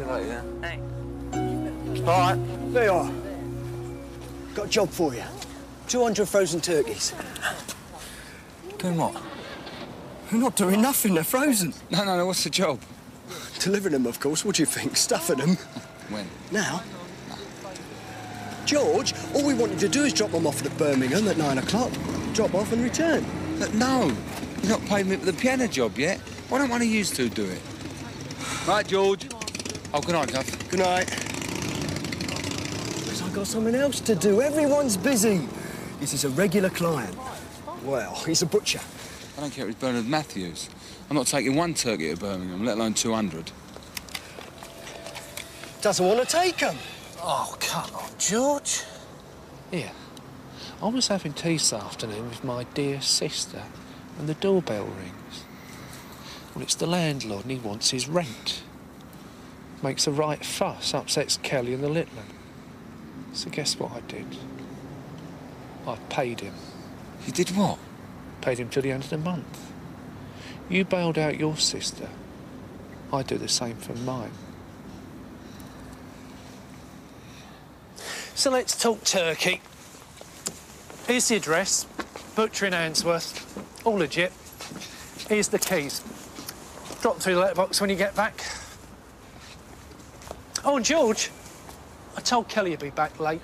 See you later. Thanks. All right. There you are. Got a job for you. 200 frozen turkeys. Doing what? They're not doing nothing, they're frozen. No, no, no. What's the job? Delivering them, of course. What do you think? Stuffing them. When? Now? George, all we wanted to do is drop them off at Birmingham at nine o'clock. Drop off and return. Look, no. You've not paid me for the piano job yet. Why don't one of you two do it? Right, George. Oh, good night, Guff. Good night. Because I've got something else to do. Everyone's busy. This is a regular client. Well, he's a butcher. I don't care if it's Bernard Matthews. I'm not taking one turkey to Birmingham, let alone 200. Doesn't want to take them. Oh, come on, George. Here, I was having tea this afternoon with my dear sister, and the doorbell rings. Well, it's the landlord, and he wants his rent. Makes a right fuss, upsets Kelly and the little one. So guess what I did? I paid him. You did what? Paid him till the end of the month. You bailed out your sister. I do the same for mine. So let's talk turkey. Here's the address. Butcher in Answorth. All legit. Here's the keys. Drop through the letterbox when you get back. Oh, George, I told Kelly you'd be back late.